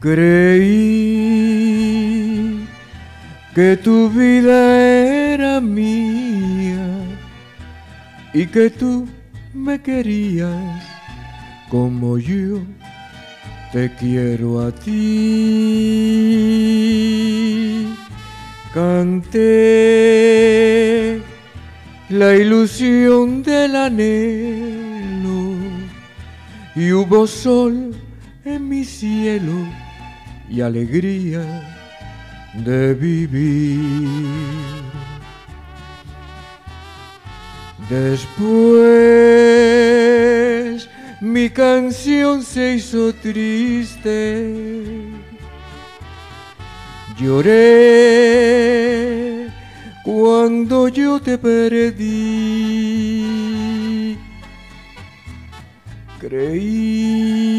Creí que tu vida era mía y que tú me querías como yo te quiero a ti. Canté la ilusión del anhelo y hubo sol en mi cielo y alegría de vivir. Después mi canción se hizo triste. Lloré cuando yo te perdí. Creí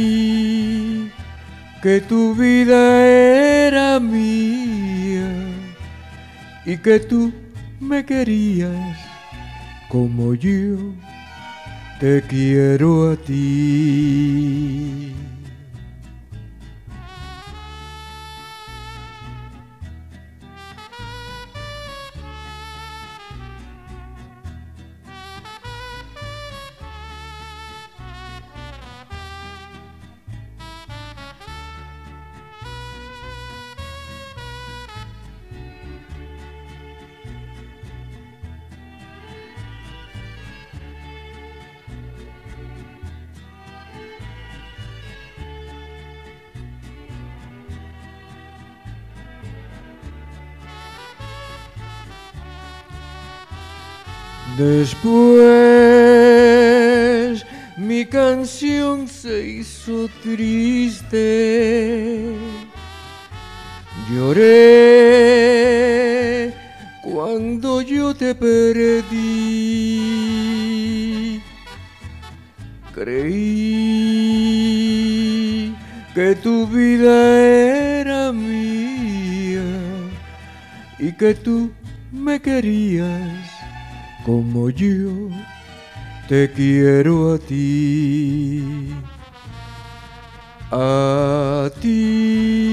que tu vida era mía y que tú me querías como yo te quiero a ti. Después mi canción se hizo triste. Lloré cuando yo te perdí. Creí que tu vida era mía y que tú me querías como yo te quiero a ti, a ti.